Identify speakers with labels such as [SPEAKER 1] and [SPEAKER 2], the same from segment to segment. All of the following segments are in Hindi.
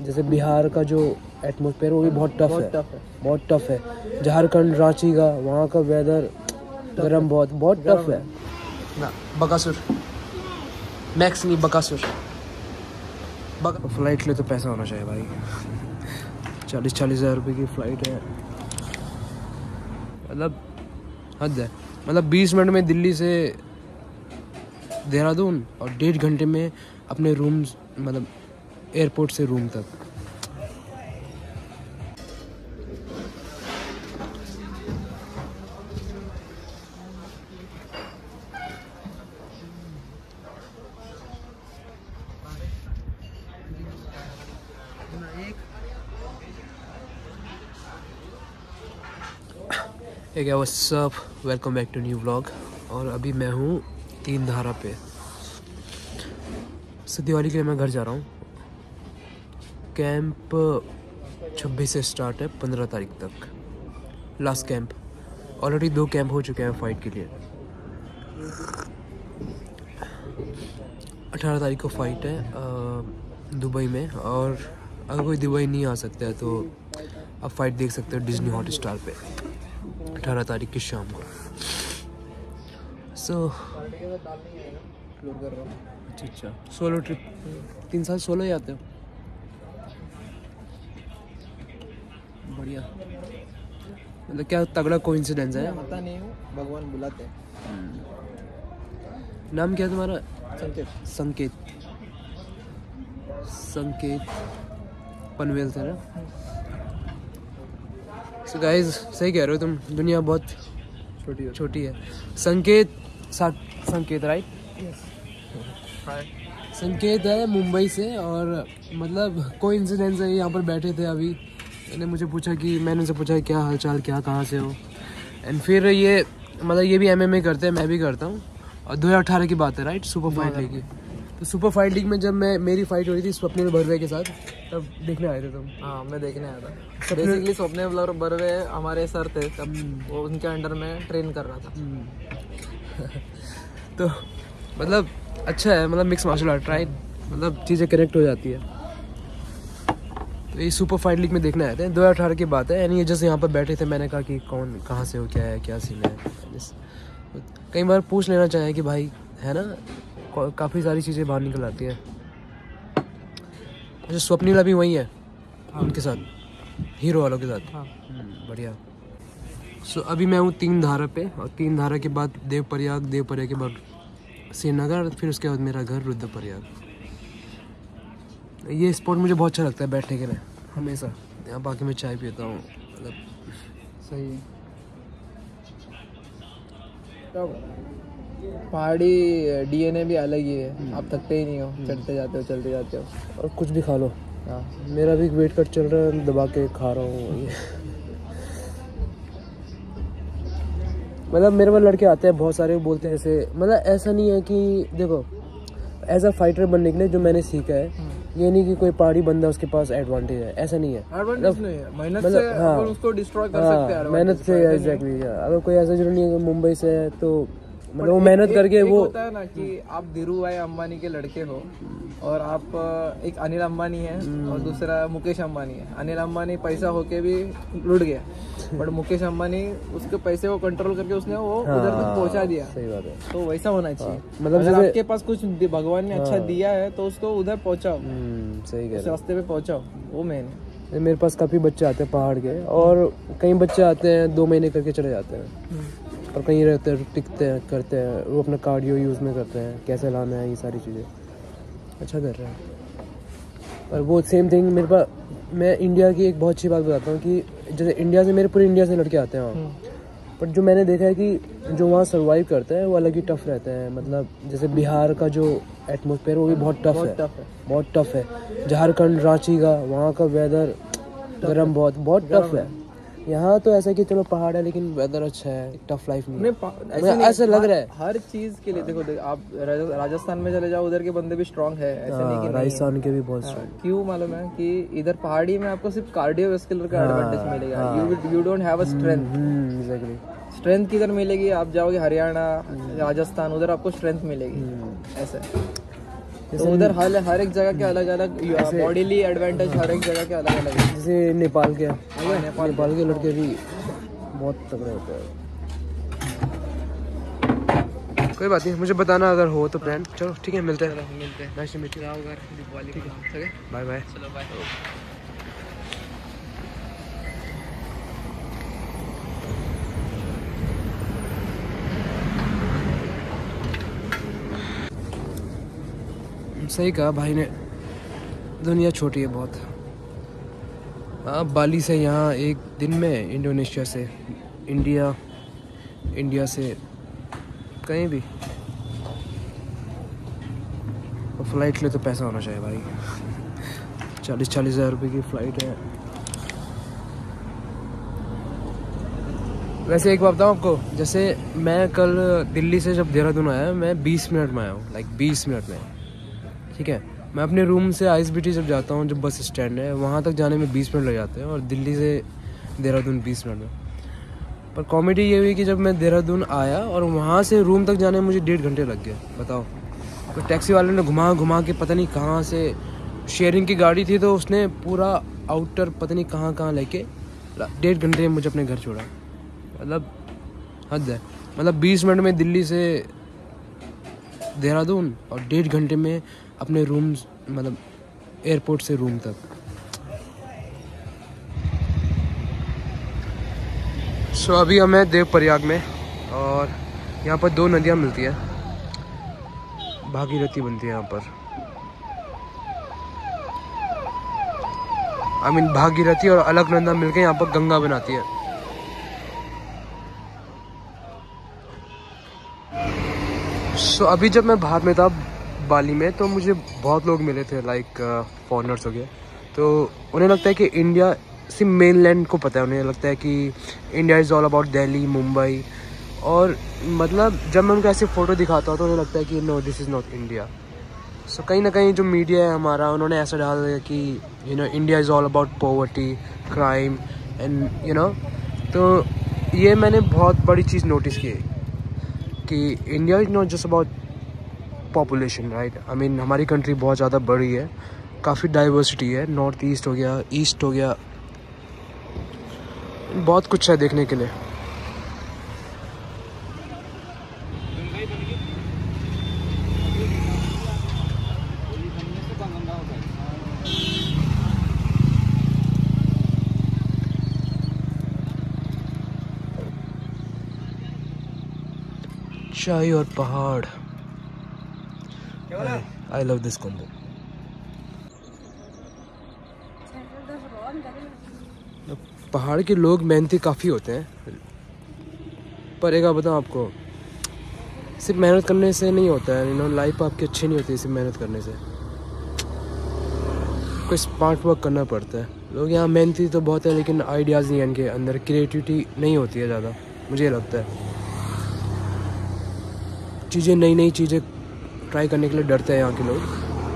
[SPEAKER 1] जैसे बिहार का जो एटमोसफेयर वो भी बहुत टफ है। बहुत टफ है। झारखंड रांची का वहाँ का वेदर गर्म बहुत बहुत टफ है। ना बकासुर। मैक्स नहीं बकासुर। बक... फ़्लाइट ले तो पैसा होना चाहिए भाई। चालीस चालीस हज़ार रुपये की फ़्लाइट है। मतलब हद है। मतलब बीस मिनट में दिल्ली से देहरादून और डेढ़ घंटे में अपने रूम मतलब एयरपोर्ट से रूम तक। एक what's up welcome back to new vlog और अभी मैं हूँ तीन धारा पे। सो दिवाली के लिए मैं घर जा रहा हूँ। कैंप 26 से स्टार्ट है 15 तारीख तक। लास्ट कैंप ऑलरेडी दो कैंप हो चुके हैं फाइट के लिए। 18 तारीख को फाइट है दुबई में। और अगर कोई दुबई नहीं आ सकता है तो आप फाइट देख सकते हो डिज्नी हॉट स्टार पे अठारह तारीख की शाम को। सो अच्छा अच्छा सोलो ट्रिप तीन साल सोलो ही आते हो? बढ़िया। मतलब क्या तगड़ा कोइंसिडेंस है?
[SPEAKER 2] पता नहीं हूँ भगवान बुलाते हैं।
[SPEAKER 1] नाम क्या तुम्हारा?
[SPEAKER 2] संकेत।
[SPEAKER 1] संकेत। संकेत पनवेल से ना? सो गाइस सही कह रहे हो तुम। दुनिया बहुत
[SPEAKER 2] छोटी हो।
[SPEAKER 1] छोटी है। संकेत सा, संकेत राइट संकेत है मुंबई से और मतलब कोई इंसिडेंस है यहाँ पर बैठे थे अभी। मैंने मुझे पूछा कि मैंने उनसे पूछा क्या हाल चाल क्या कहाँ से हो? एंड फिर ये मतलब ये भी एमएमए करते हैं मैं भी करता हूँ। और दो हज़ार अठारह की बात है राइट सुपर फाइट लीग की। तो सुपर फाइट लीग में जब मैं मेरी फाइट हो रही थी स्वप्निल भरवे के साथ तब देखने आए थे तुम।
[SPEAKER 2] हाँ मैं देखने आया था। बेसिकली स्वप्ने ब्लर बर्वे हमारे सर थे तब वो उनके अंडर में ट्रेन कर रहा था।
[SPEAKER 1] तो मतलब अच्छा है मतलब मिक्स मार्शल आर्ट राइट मतलब चीज़ें कनेक्ट हो जाती है। तो ये सुपर फाइट लीग में देखने आए थे। दो हज़ार अठारह की बात है। यानी ये जैसे यहाँ पर बैठे थे मैंने कहा कि कौन कहाँ से हो क्या है क्या सीन है? कई बार पूछ लेना चाहें कि भाई है ना? काफ़ी सारी चीज़ें बाहर निकल आती है। अच्छा स्वप्निला भी वही है हाँ। उनके साथ? हीरो वालों के साथ?
[SPEAKER 2] हाँ।
[SPEAKER 1] हम्म, बढ़िया। सो so, अभी मैं हूँ तीन धारा पे और तीन धारा के बाद देव प्रयाग देव प्रयाग के बाद श्रीनगर फिर उसके बाद मेरा घर रुद्र प्रयाग ये स्पॉट मुझे बहुत अच्छा लगता है बैठने के लिए हमेशा। यहाँ बाकी मैं चाय पीता हूँ मतलब
[SPEAKER 2] सही है। तब पहाड़ी डीएनए भी अलग ही है। आप थकते ही नहीं हो चढ़ते जाते हो चलते जाते हो।
[SPEAKER 1] और कुछ भी खा लो।
[SPEAKER 2] हाँ।
[SPEAKER 1] मेरा भी वेट कट चल रहा है दबा के खा रहा हूँ। मतलब मेरे पास लड़के आते हैं बहुत सारे बोलते हैं ऐसे मतलब ऐसा नहीं है कि देखो एज अ फाइटर बनने के लिए जो मैंने सीखा है ये नहीं कि कोई पहाड़ी बंदा उसके पास एडवांटेज है ऐसा नहीं है।
[SPEAKER 2] एडवांटेज नहीं है मेहनत
[SPEAKER 1] मतलब,
[SPEAKER 2] से
[SPEAKER 1] हाँ।
[SPEAKER 2] उसको डिस्ट्रॉय कर सकते हैं
[SPEAKER 1] हाँ, मेहनत से एग्जैक्टली अगर कोई ऐसा ज़रूरी नहीं है मुंबई से है तो मतलब वो मेहनत करके
[SPEAKER 2] एक
[SPEAKER 1] वो
[SPEAKER 2] होता है ना कि आप धीरू भाई अंबानी के लड़के हो और आप एक अनिल अंबानी है
[SPEAKER 1] हम्म।
[SPEAKER 2] और दूसरा मुकेश अंबानी है। अनिल अंबानी पैसा होके भी लुट गया। बट मुकेश अंबानी उसके पैसे को कंट्रोल करके उसने वो हाँ, उधर तक पहुँचा दिया।
[SPEAKER 1] सही बात है।
[SPEAKER 2] तो वैसा होना चाहिए।
[SPEAKER 1] हाँ, मतलब
[SPEAKER 2] अगर
[SPEAKER 1] हाँ।
[SPEAKER 2] आपके पास कुछ भगवान ने अच्छा दिया है तो उसको उधर पहुंचाओ।
[SPEAKER 1] हम्म, सही कह
[SPEAKER 2] उस रास्ते पे पहुंचाओ। वो मेन है।
[SPEAKER 1] मेरे पास काफ़ी बच्चे आते हैं पहाड़ के और कई बच्चे आते हैं दो महीने करके चले जाते हैं। और कहीं रहते हैं टिकते हैं करते हैं वो अपना कार्डियो यूज़ में करते हैं कैसे लाना है ये सारी चीज़ें। अच्छा कर रहे हैं। और वो सेम थिंग मेरे पास मैं इंडिया की एक बहुत अच्छी बात बताता हूँ कि जैसे इंडिया से मेरे पूरे इंडिया से लड़के आते हैं वहाँ। बट जो मैंने देखा है कि जो वहाँ सर्वाइव करते हैं वो अलग ही टफ रहते हैं। मतलब जैसे बिहार का जो एटमोसफेयर वो भी बहुत टफ है।
[SPEAKER 2] टफ है।
[SPEAKER 1] बहुत टफ है। झारखंड रांची का वहाँ का वेदर गर्म बहुत बहुत टफ है। यहाँ तो ऐसा है कि चलो पहाड़ है लेकिन वेदर अच्छा है टफ लाइफ नहीं है।
[SPEAKER 2] ऐसे
[SPEAKER 1] ऐसा लग रहा है।
[SPEAKER 2] हर चीज़ के लिए देखो देखो आप राजस्थान में चले जाओ उधर के बंदे भी स्ट्रांग है ऐसे नहीं कि
[SPEAKER 1] हाँ,
[SPEAKER 2] है।
[SPEAKER 1] राजस्थान के भी बहुत
[SPEAKER 2] हाँ,
[SPEAKER 1] strong
[SPEAKER 2] क्यों मालूम है कि इधर पहाड़ी में आपको सिर्फ़ कार्डियोवास्कुलर का एडवांटेज मिलेगा। You you don't have a strength
[SPEAKER 1] exactly
[SPEAKER 2] strength किधर मिलेगी? आप जाओगे हरियाणा राजस्थान उधर आपको स्ट्रेंथ मिलेगी।
[SPEAKER 1] हम्म।
[SPEAKER 2] ऐसे। तो उधर हर हर एक जगह के अलग अलग बॉडीली एडवांटेज हर एक जगह के अलग अलग है।
[SPEAKER 1] जैसे नेपाल के
[SPEAKER 2] हाँ, नेपाल
[SPEAKER 1] नेपाल के लड़के भी बहुत तगड़े होते हैं। कोई बात नहीं मुझे बताना अगर हो तो प्लान चलो ठीक है मिलते हैं।
[SPEAKER 2] मिलते हैं। है।
[SPEAKER 1] बाय बाय सही कहा भाई ने। दुनिया छोटी है बहुत। हाँ बाली से यहाँ एक दिन में इंडोनेशिया से, इंडिया इंडिया से कहीं भी। और फ़्लाइट लिए तो पैसा होना चाहिए भाई। चालीस चालीस हज़ार रुपये की फ़्लाइट है। वैसे एक बात बताऊँ आपको, जैसे मैं कल दिल्ली से जब देहरादून आया, मैं 20 मिनट में आया हूँ लाइक 20 मिनट में। ठीक है? मैं अपने रूम से बीटी जब जाता हूँ, जब बस स्टैंड है, वहाँ तक जाने में बीस मिनट लग जाते हैं और दिल्ली से देहरादून बीस मिनट में। पर कॉमेडी ये हुई कि जब मैं देहरादून आया और वहाँ से रूम तक जाने में मुझे डेढ़ घंटे लग गए, बताओ। तो टैक्सी वाले ने घुमा घुमा के पता नहीं कहाँ से शेयरिंग की गाड़ी थी तो उसने पूरा आउटर पता नहीं कहाँ कहाँ लेके डेढ़ घंटे में मुझे अपने घर छोड़ा। मतलब हद है। मतलब बीस मिनट में दिल्ली से देहरादून और डेढ़ घंटे में अपने रूम मतलब एयरपोर्ट से रूम तक। सो so, अभी हम हैं देव प्रयाग में और यहाँ पर दो नदियाँ मिलती है। भागीरथी बनती है यहाँ पर। आई मीन भागीरथी और अलग नंदा मिलके यहाँ पर गंगा बनाती है। सो so, अभी जब मैं बाहर में था बाली में तो मुझे बहुत लोग मिले थे लाइक फॉरनर्स हो गए। तो उन्हें लगता है कि इंडिया सिर्फ़ मेन लैंड को पता है, उन्हें लगता है कि India is all about Delhi Mumbai और मतलब जब मैं उनको ऐसे फ़ोटो दिखाता हूँ तो उन्हें लगता है कि no this is not India so कहीं ना कहीं जो मीडिया है हमारा, उन्होंने ऐसा डाल दिया कि you know India is all about poverty crime and you know तो ये मैंने बहुत बड़ी चीज़ नोटिस की कि India is not just about population right I mean हमारी कंट्री बहुत ज़्यादा बड़ी है, काफ़ी डाइवर्सिटी है नॉर्थ ईस्ट हो गया ईस्ट हो गया। बहुत कुछ है देखने के लिए। चाय और पहाड़। आई लव दिस कॉम्बो पहाड़ के लोग मेहनती काफ़ी होते हैं। पर एक बताऊँ आपको, सिर्फ़ मेहनत करने से नहीं होता है यू नो लाइफ आपकी अच्छी नहीं होती सिर्फ़ मेहनत करने से। कोई स्मार्ट वर्क करना पड़ता है। लोग यहाँ मेहनती तो बहुत है, लेकिन आइडियाज़ नहीं है इनके अंदर क्रिएटिविटी नहीं होती है ज़्यादा, मुझे लगता है। चीज़ें नई नई चीज़ें ट्राई करने के लिए डरते हैं यहाँ के लोग।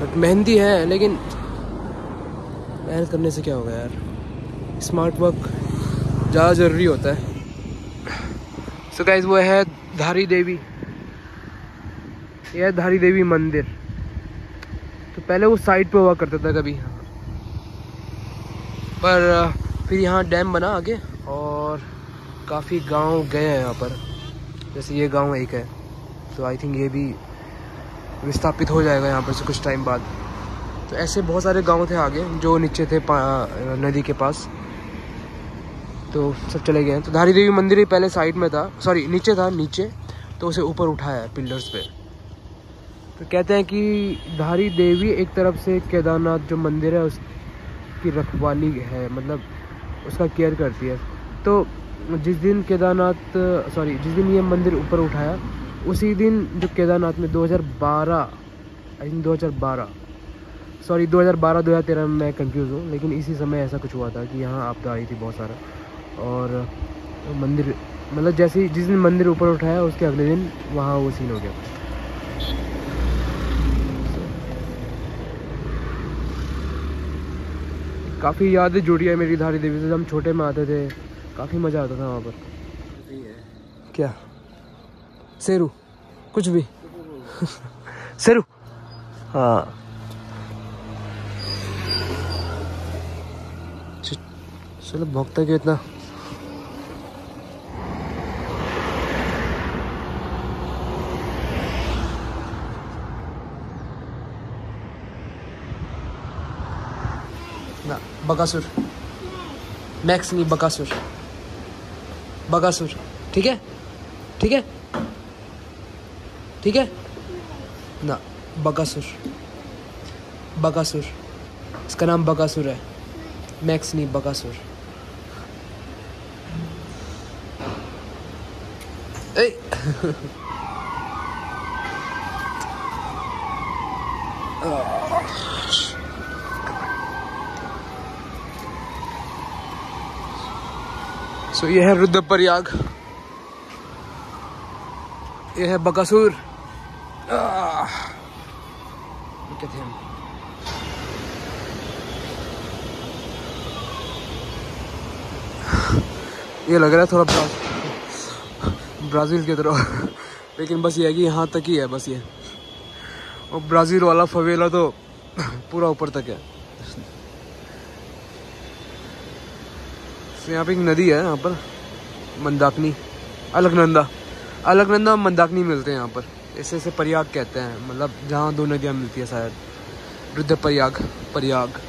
[SPEAKER 1] बट मेहनती है, लेकिन मेहनत करने से क्या होगा यार? स्मार्ट वर्क ज़्यादा ज़रूरी होता है। सो so गाइज़ वो है धारी देवी। यह धारी देवी मंदिर। तो पहले वो साइड पे हुआ करता था कभी। पर फिर यहाँ डैम बना आगे और काफ़ी गाँव गए हैं यहाँ पर। जैसे ये गाँव एक है। तो आई थिंक ये भी विस्थापित हो जाएगा यहाँ पर से कुछ टाइम बाद। तो ऐसे बहुत सारे गाँव थे आगे, जो नीचे थे नदी के पास। तो सब चले गए। तो धारी देवी मंदिर ही पहले साइड में था। सॉरी नीचे था, नीचे। तो उसे ऊपर उठाया है पिलर्स पे। तो कहते हैं कि धारी देवी एक तरफ़ से केदारनाथ जो मंदिर है, उसकी रखवाली है मतलब उसका केयर करती है। तो जिस दिन केदारनाथ सॉरी जिस दिन ये मंदिर ऊपर उठाया उसी दिन जो केदारनाथ में 2012 आई थिंक 2012 सॉरी 2012 2013 में मैं कंफ्यूज हूँ लेकिन इसी समय ऐसा कुछ हुआ था कि यहाँ आपदा आई थी बहुत सारा। और मंदिर मतलब जैसे ही जिस दिन मंदिर ऊपर उठाया उसके अगले दिन वहाँ वो सीन हो गया। काफ़ी यादें जुड़ी है मेरी धारी देवी से हम छोटे में आते थे काफ़ी मज़ा आता था वहाँ पर। क्या? शेरू कुछ भी। शेरू हाँ। चलो भोगता क्यों इतना? बकासुर। मैक्स नहीं, बकासुर। बकासुर, ठीक है? ठीक है? ठीक है? ना बकासुर बकासुर इसका नाम बकासुर है। मैक्स नहीं बकासुर सो ये है रुद्रप्रयाग। ये है बकासुर Look at him. ये लग रहा है थोड़ा ब्रा... ब्राज़ील की तरह। लेकिन बस ये है कि यहाँ तक ही है, बस ये। और ब्राज़ील वाला फवेला तो पूरा ऊपर तक है। तो यहाँ पे एक नदी है, यहाँ पर मंदाकनी। अलकनंदा। अलकनंदा मंदाकनी मिलते हैं यहाँ पर। ऐसे ऐसे प्रयाग कहते हैं। मतलब जहाँ दो नदियाँ मिलती है शायद। रुद्र प्रयाग। प्रयाग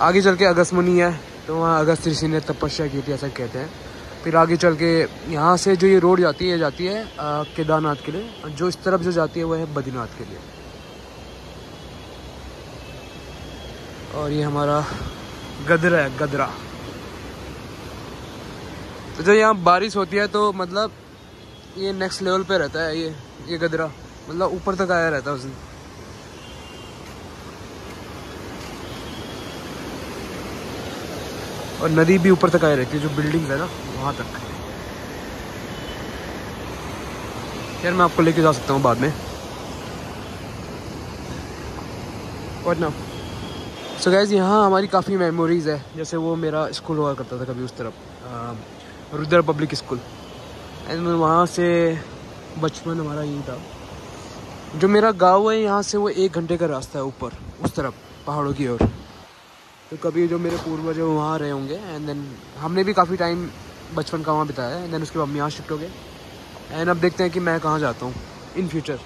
[SPEAKER 1] आगे चल के अगस्त मुनि है तो वहाँ अगस्त ऋषि ने तपस्या की थी, ऐसा कहते हैं। फिर आगे चल के यहाँ से जो ये रोड जाती है जाती है केदारनाथ के लिए। और जो इस तरफ़ जो जाती है वह है बद्रीनाथ के लिए। और ये हमारा गदरा है, गदरा। तो जब यहाँ बारिश होती है तो मतलब ये नेक्स्ट लेवल पे रहता है ये ये गदरा मतलब ऊपर तक आया रहता है उस दिन। और नदी भी ऊपर तक आया रहती है, जो बिल्डिंग्स है ना, वहाँ तक। यार, मैं आपको लेके जा सकता हूँ बाद में। और ना सो गैज़ यहाँ हमारी काफ़ी मेमोरीज़ है, जैसे वो मेरा स्कूल हुआ करता था कभी उस तरफ़। Rudra public school. एंड वहाँ से बचपन हमारा यही था। जो मेरा गाँव है, यहाँ से वो एक घंटे का रास्ता है ऊपर, उस तरफ़, पहाड़ों की ओर। तो कभी जो मेरे पूर्वज वो वहाँ रहे होंगे एंड देन हमने भी काफ़ी टाइम बचपन का वहाँ बिताया है एंड देन उसके बाद हम यहाँ शिफ्ट हो गए। एंड अब देखते हैं कि मैं कहाँ जाता हूँ इन फ्यूचर